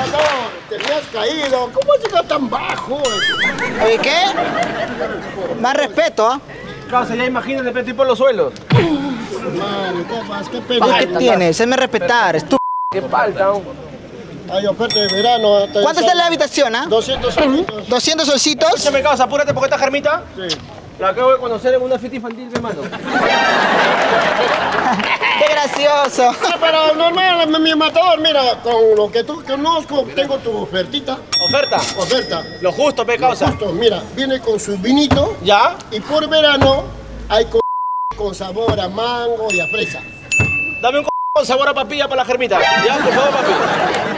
Matador, te me has caído. ¿Cómo has llegado tan bajo? Oye, ¿qué? Más respeto, ¿ah? Causa, ya imagínate, pe, tipo los suelos. Madre, ¿qué pasa? ¿Qué pena? Oye, ¿qué tienes? Hazme respetar, estúpido. Qué falta. Hay oferta de verano. te ¿Cuánto está la habitación, ah? 200 euros. 200 solcitos. Escúchame, causa, apúrate porque esta germita Sí. la acabo de conocer en una fiesta infantil, hermano. Gracioso. Pero normal, mi- matador, mira, con lo que tú conozco, tengo tu ofertita. Oferta. Oferta. Lo justo, pe, causa. Justo, mira, viene con su vinito ¿Ya? y por verano hay con, con sabor a mango y a fresa. Dame un con sabor a papilla para la germita. Ya, por favor, papi.